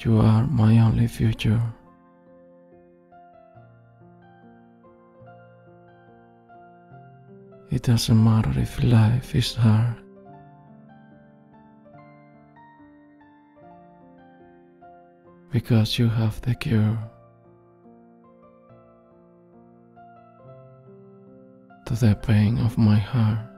You are my only future. It doesn't matter if life is hard. Because you have the cure to the pain of my heart.